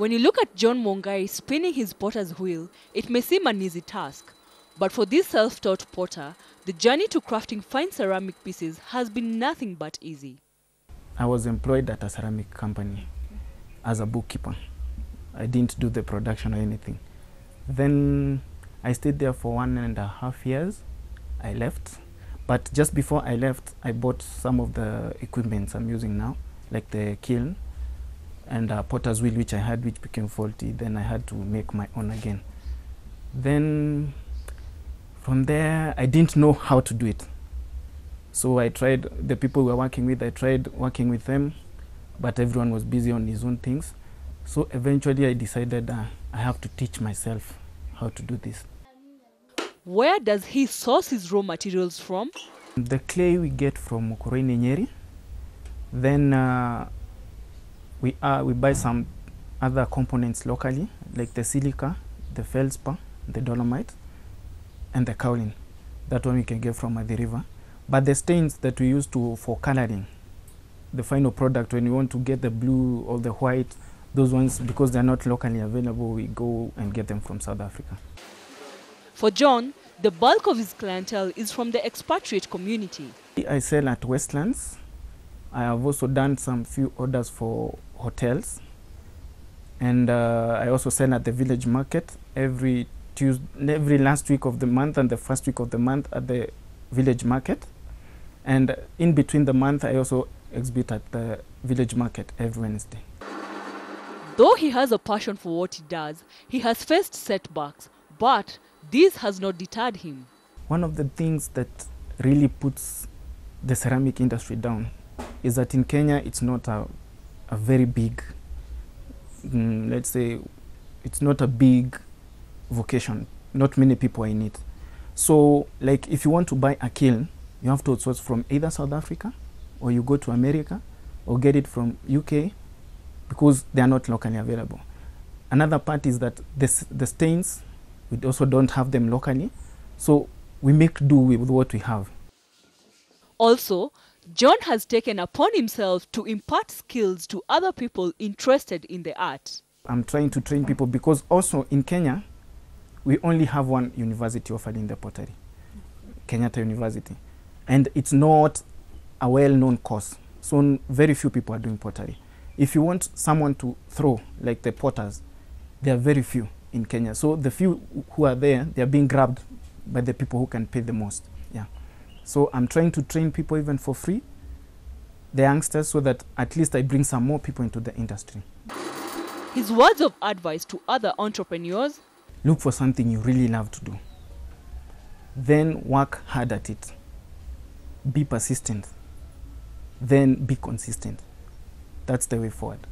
When you look at John Mungai spinning his potter's wheel, it may seem an easy task. But for this self-taught potter, the journey to crafting fine ceramic pieces has been nothing but easy. I was employed at a ceramic company as a bookkeeper. I didn't do the production or anything. Then I stayed there for one and a half years. I left. But just before I left, I bought some of the equipments I'm using now, like the kiln and a potter's wheel, which I had, which became faulty. Then I had to make my own again. Then from there, I didn't know how to do it. So I tried, the people we were working with, I tried working with them, but everyone was busy on his own things. So eventually I decided uh, I have to teach myself how to do this. Where does he source his raw materials from? The clay we get from Mukurweini Nyeri. Then uh, we, uh, we buy some other components locally, like the silica, the feldspar, the dolomite, and the kaolin. That one we can get from the river. But the stains that we use to for coloring, the final product, when you want to get the blue or the white, those ones, because they're not locally available, we go and get them from South Africa. For John, the bulk of his clientele is from the expatriate community. I sell at Westlands. I have also done some few orders for hotels. And uh, I also sell at the village market every Tuesday, every last week of the month and the first week of the month at the village market. And in between the month, I also exhibit at the village market every Wednesday. Though he has a passion for what he does, he has faced setbacks, but this has not deterred him. One of the things that really puts the ceramic industry down is that in Kenya it's not a, a very big, mm, let's say, it's not a big vocation. Not many people are in it. So, like, if you want to buy a kiln, you have to source from either South Africa, or you go to America, or get it from UK, because they are not locally available. Another part is that the, the stains, we also don't have them locally, so we make do with what we have. Also, John has taken upon himself to impart skills to other people interested in the art. I'm trying to train people because also in Kenya, we only have one university offering the pottery, Kenyatta University, and it's not a well-known course. So very few people are doing pottery. If you want someone to throw, like the potters, there are very few in Kenya. So the few who are there, they are being grabbed by the people who can pay the most. So I'm trying to train people even for free, the youngsters, so that at least I bring some more people into the industry. His words of advice to other entrepreneurs look for something you really love to do. Then work hard at it. Be persistent. Then be consistent. That's the way forward.